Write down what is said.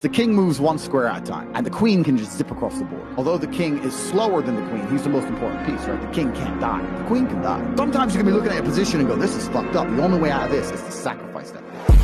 The king moves one square at a time, and the queen can just zip across the board. Although the king is slower than the queen, he's the most important piece, right? The king can't die. The queen can die. Sometimes you can be looking at a position and go, this is fucked up. The only way out of this is to sacrifice that.